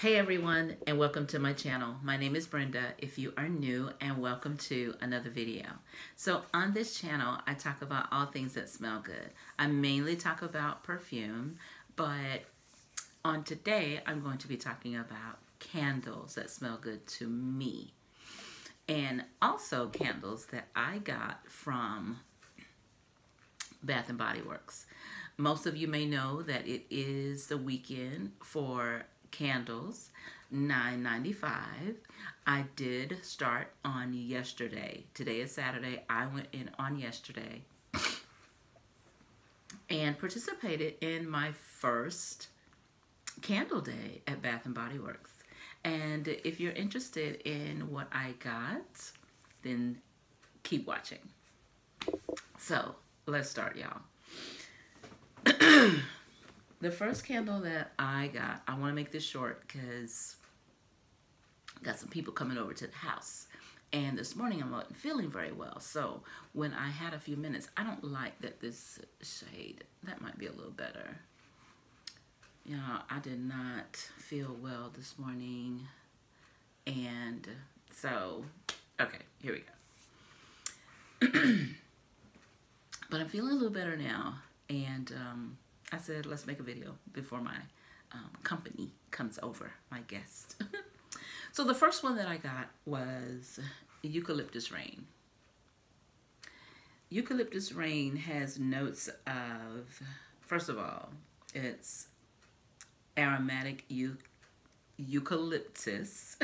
Hey everyone and welcome to my channel. My name is Brenda if you are new and welcome to another video. So on this channel I talk about all things that smell good. I mainly talk about perfume but on today I'm going to be talking about candles that smell good to me and also candles that I got from Bath and Body Works. Most of you may know that it is the weekend for candles, $9.95. I did start on yesterday. Today is Saturday. I went in on yesterday and participated in my first candle day at Bath and Body Works. And if you're interested in what I got, then keep watching. So let's start, y'all. the first candle that I got, I want to make this short because got some people coming over to the house. And this morning I wasn't feeling very well. So when I had a few minutes, I don't like that this shade, that might be a little better. You know, I did not feel well this morning. And so, okay, here we go. but I'm feeling a little better now. And um, I said, let's make a video before my um, company comes over, my guest. so the first one that I got was Eucalyptus Rain. Eucalyptus Rain has notes of, first of all, it's aromatic eucalyptus,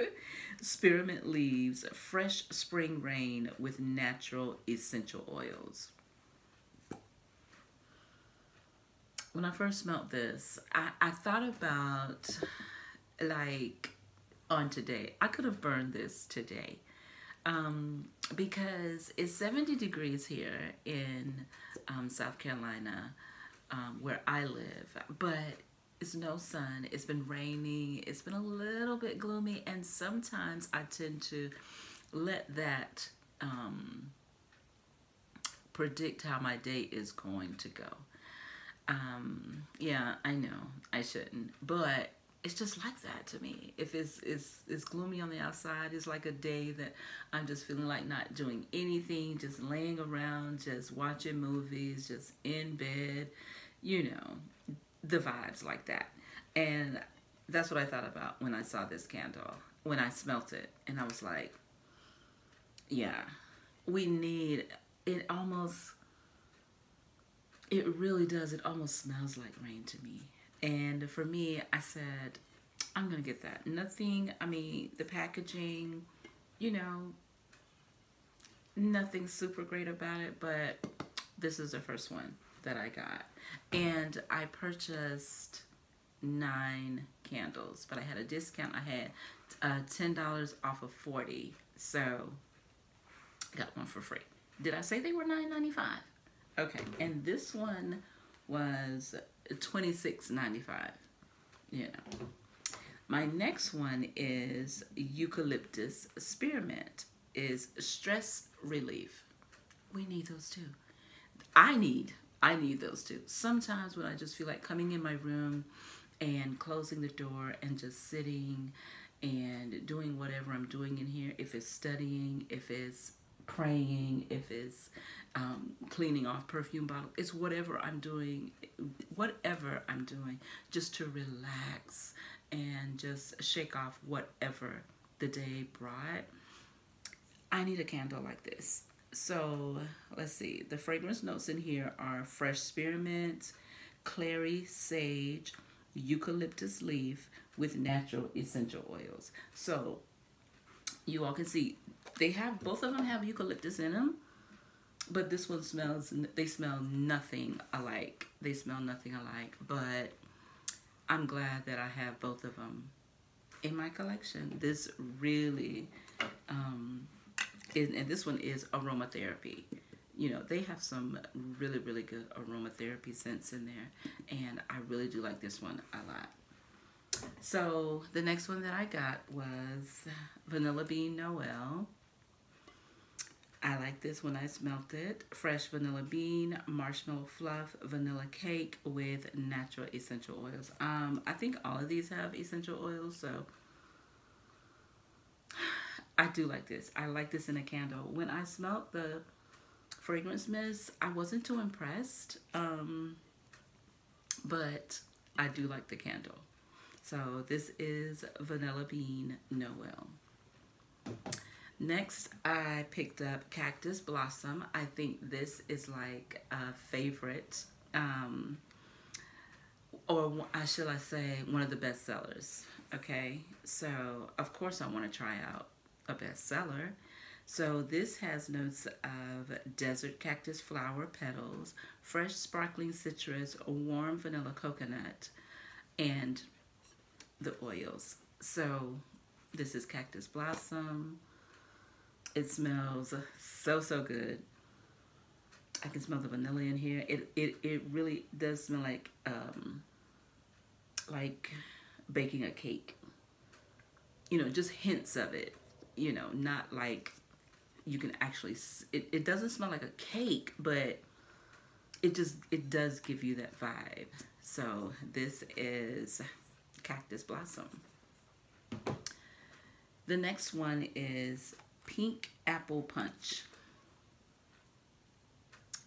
spearmint leaves, fresh spring rain with natural essential oils. When I first smelled this, I, I thought about like on today. I could have burned this today um, because it's 70 degrees here in um, South Carolina um, where I live, but it's no sun. It's been raining. It's been a little bit gloomy, and sometimes I tend to let that um, predict how my day is going to go. Um, yeah, I know I shouldn't, but it's just like that to me. If it's it's it's gloomy on the outside, it's like a day that I'm just feeling like not doing anything, just laying around, just watching movies, just in bed, you know, the vibes like that. And that's what I thought about when I saw this candle, when I smelt it, and I was like, yeah, we need it almost it really does. It almost smells like rain to me. And for me, I said, I'm going to get that. Nothing, I mean, the packaging, you know, nothing super great about it, but this is the first one that I got. And I purchased nine candles, but I had a discount. I had uh, $10 off of 40 so got one for free. Did I say they were $9.95? Okay, and this one was twenty six ninety five. You know. My next one is eucalyptus spearmint is stress relief. We need those too. I need I need those too. Sometimes when I just feel like coming in my room and closing the door and just sitting and doing whatever I'm doing in here, if it's studying, if it's praying, if it's um, cleaning off perfume bottle, it's whatever I'm doing, whatever I'm doing, just to relax and just shake off whatever the day brought. I need a candle like this. So let's see, the fragrance notes in here are fresh spearmint, clary sage, eucalyptus leaf with natural essential oils. So you all can see they have both of them have eucalyptus in them but this one smells they smell nothing alike. They smell nothing alike but i'm glad that i have both of them in my collection. This really um is, and this one is aromatherapy. You know they have some really really good aromatherapy scents in there and i really do like this one a lot so the next one that i got was vanilla bean noel I like this when I smelt it. Fresh vanilla bean, marshmallow fluff, vanilla cake with natural essential oils. Um, I think all of these have essential oils, so I do like this. I like this in a candle. When I smelt the fragrance mist, I wasn't too impressed, um, but I do like the candle. So this is Vanilla Bean Noel. Next, I picked up Cactus Blossom. I think this is like a favorite, um, or should I say, one of the best sellers. Okay, so of course I want to try out a bestseller. So this has notes of desert cactus flower petals, fresh sparkling citrus, warm vanilla coconut, and the oils. So this is cactus blossom. It smells so, so good. I can smell the vanilla in here. It it, it really does smell like um like baking a cake. You know, just hints of it you know, not like you can actually, it, it doesn't smell like a cake, but it just, it does give you that vibe. So this is Cactus Blossom. The next one is Pink Apple Punch.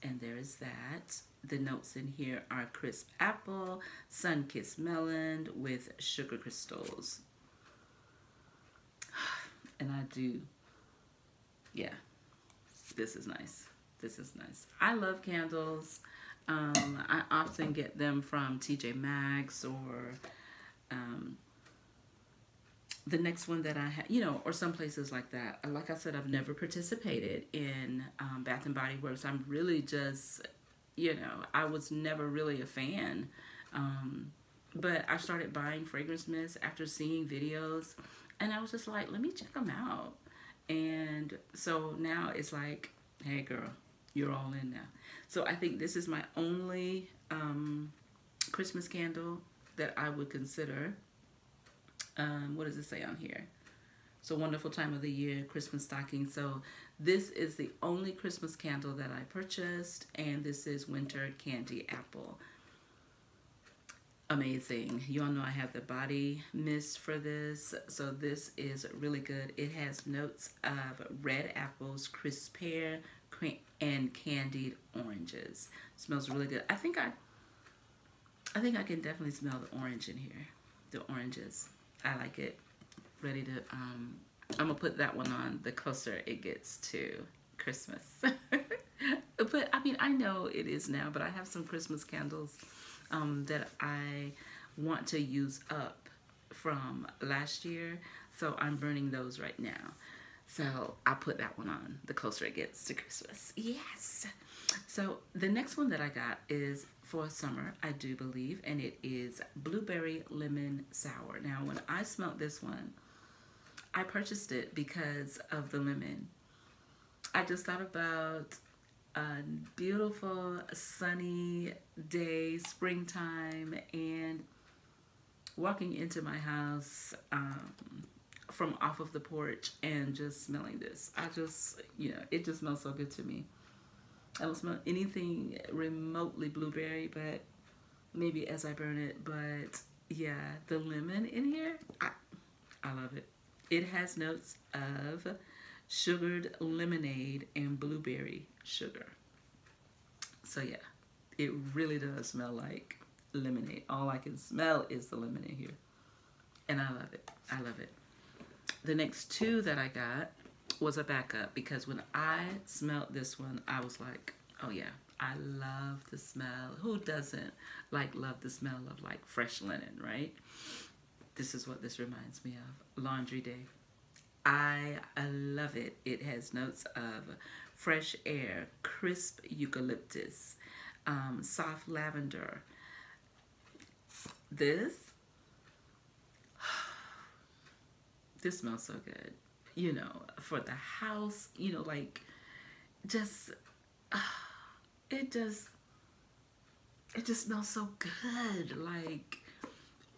And there is that. The notes in here are crisp apple, sun-kissed melon with sugar crystals and I do, yeah, this is nice. This is nice. I love candles. Um, I often get them from TJ Maxx or um, the next one that I had, you know, or some places like that. Like I said, I've never participated in um, Bath and Body Works. I'm really just, you know, I was never really a fan. Um, but I started buying fragrance mist after seeing videos and I was just like, let me check them out. And so now it's like, hey girl, you're all in now. So I think this is my only um, Christmas candle that I would consider. Um, what does it say on here? So wonderful time of the year, Christmas stocking. So this is the only Christmas candle that I purchased, and this is Winter Candy Apple amazing. You all know I have the body mist for this. So this is really good. It has notes of red apples, crisp pear, and candied oranges. Smells really good. I think I I think I can definitely smell the orange in here. The oranges. I like it. Ready to um I'm gonna put that one on the closer it gets to Christmas. but I mean I know it is now, but I have some Christmas candles um, that I want to use up from last year. So I'm burning those right now. So I'll put that one on the closer it gets to Christmas. Yes. So the next one that I got is for summer, I do believe, and it is Blueberry Lemon Sour. Now, when I smelled this one, I purchased it because of the lemon. I just thought about a beautiful sunny day, springtime, and walking into my house um, from off of the porch and just smelling this. I just, you know, it just smells so good to me. I don't smell anything remotely blueberry, but maybe as I burn it. But yeah, the lemon in here, I, I love it. It has notes of sugared lemonade and blueberry sugar. So yeah, it really does smell like lemonade. All I can smell is the lemonade here. And I love it. I love it. The next two that I got was a backup because when I smelled this one, I was like, oh yeah, I love the smell. Who doesn't like love the smell of like fresh linen, right? This is what this reminds me of. Laundry Day. I, I love it. It has notes of fresh air, crisp eucalyptus, um, soft lavender. This, this smells so good. You know, for the house, you know, like just, uh, it just, it just smells so good. Like,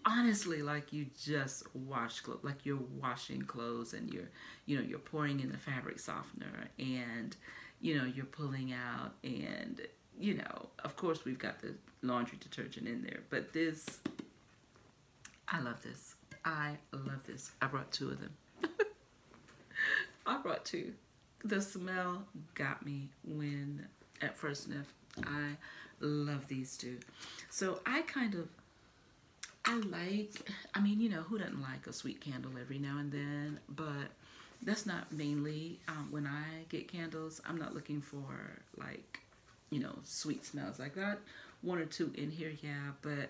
honestly like you just wash clothes like you're washing clothes and you're you know you're pouring in the fabric softener and you know you're pulling out and you know of course we've got the laundry detergent in there but this i love this. I love this. I brought two of them i brought two the smell got me when at first sniff i love these two so i kind of I like, I mean, you know, who doesn't like a sweet candle every now and then? But that's not mainly um, when I get candles. I'm not looking for like, you know, sweet smells like that. One or two in here, yeah, but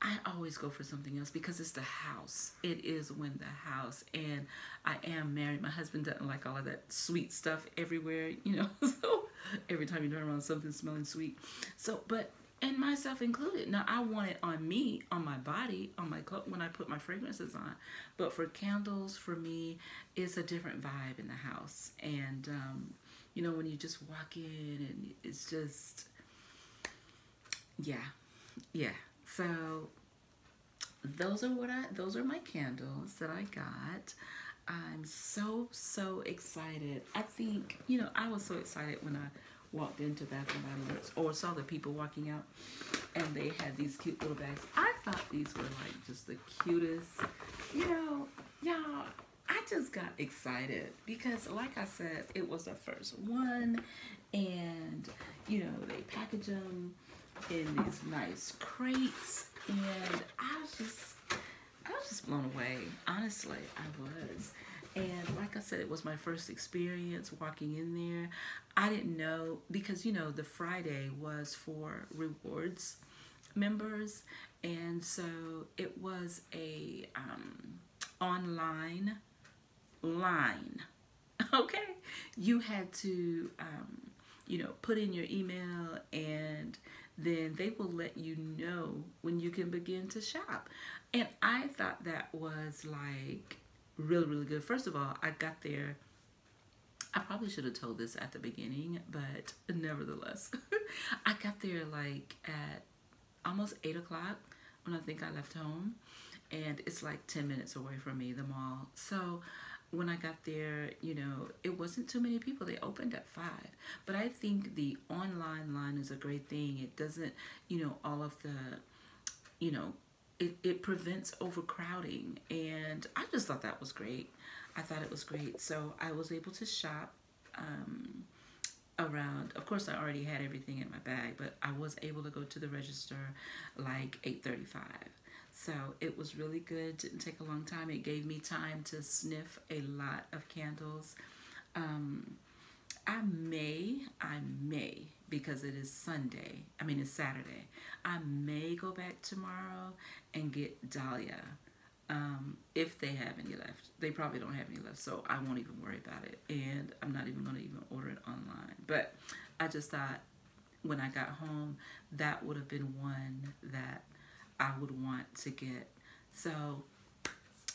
I always go for something else because it's the house. It is when the house, and I am married. My husband doesn't like all of that sweet stuff everywhere, you know. So every time you turn around, something smelling sweet. So, but and myself included. Now I want it on me, on my body, on my clothes when I put my fragrances on. But for candles, for me, it's a different vibe in the house. And um, you know, when you just walk in and it's just, yeah, yeah. So those are what I, those are my candles that I got. I'm so so excited. I think you know I was so excited when I walked into Bath and Body Works or saw the people walking out and they had these cute little bags. I thought these were like just the cutest. You know, y'all, I just got excited because like I said, it was the first one and you know, they package them in these nice crates and I was just I was just blown away. Honestly, I was. And like I said, it was my first experience walking in there. I didn't know because you know the Friday was for rewards members, and so it was a um, online line. Okay, you had to um, you know put in your email and then they will let you know when you can begin to shop. And I thought that was like really, really good. First of all, I got there. I probably should have told this at the beginning, but nevertheless, I got there like at almost 8 o'clock when I think I left home. And it's like 10 minutes away from me, the mall. So when I got there, you know, it wasn't too many people. They opened at 5. But I think the online line is a great thing. It doesn't, you know, all of the, you know, it, it prevents overcrowding and i just thought that was great i thought it was great so i was able to shop um, around of course i already had everything in my bag but i was able to go to the register like 8.35 so it was really good didn't take a long time it gave me time to sniff a lot of candles um, I may, I may, because it is Sunday, I mean it's Saturday, I may go back tomorrow and get Dahlia um, if they have any left. They probably don't have any left, so I won't even worry about it. And I'm not even going to even order it online. But I just thought when I got home, that would have been one that I would want to get. So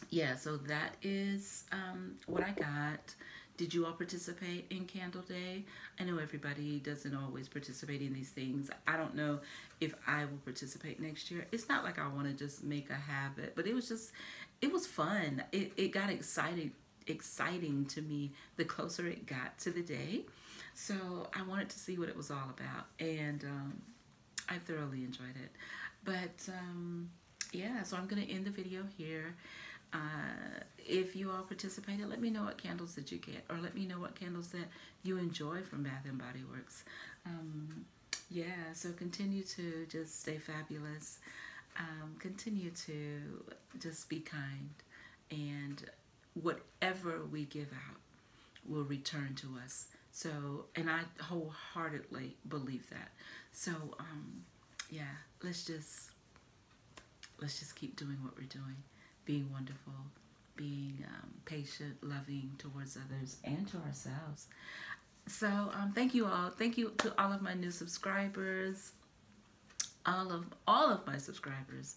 yeah, so that is um, what I got. Did you all participate in Candle Day? I know everybody doesn't always participate in these things. I don't know if I will participate next year. It's not like I want to just make a habit, but it was just, it was fun. It, it got exciting, exciting to me the closer it got to the day. So I wanted to see what it was all about. And um, I thoroughly enjoyed it. But um, yeah, so I'm going to end the video here. Uh, if you all participated, let me know what candles did you get, or let me know what candles that you enjoy from Bath and Body Works. Um, yeah, so continue to just stay fabulous. Um, continue to just be kind, and whatever we give out will return to us. So, and I wholeheartedly believe that. So, um, yeah, let's just let's just keep doing what we're doing being wonderful, being um, patient, loving towards others and to ourselves. So um, thank you all. Thank you to all of my new subscribers, all of all of my subscribers.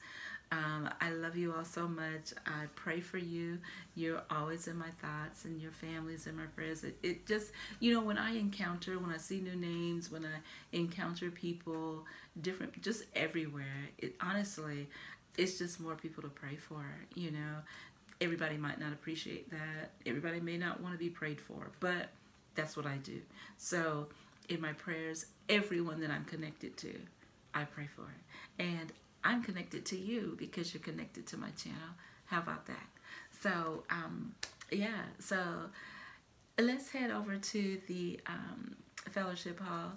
Um, I love you all so much. I pray for you. You're always in my thoughts, and your families and my prayers. It, it just, you know, when I encounter, when I see new names, when I encounter people different, just everywhere. It honestly, it's just more people to pray for. You know, everybody might not appreciate that. Everybody may not want to be prayed for, but that's what I do. So in my prayers, everyone that I'm connected to, I pray for. And I'm connected to you because you're connected to my channel. How about that? So, um, yeah, so let's head over to the um, fellowship hall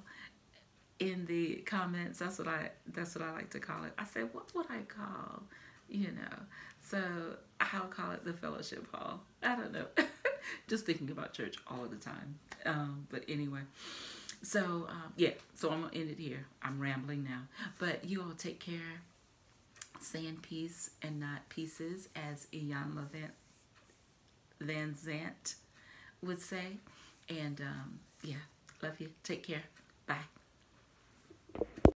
in the comments. That's what I that's what I like to call it. I said, what would I call? You know. So I'll call it the fellowship hall. I don't know. Just thinking about church all the time. Um, but anyway. So um, yeah, so I'm gonna end it here. I'm rambling now. But you all take care. Stay in peace and not pieces, as Ian Levant Van Zant would say. And um, yeah, love you. Take care. Bye.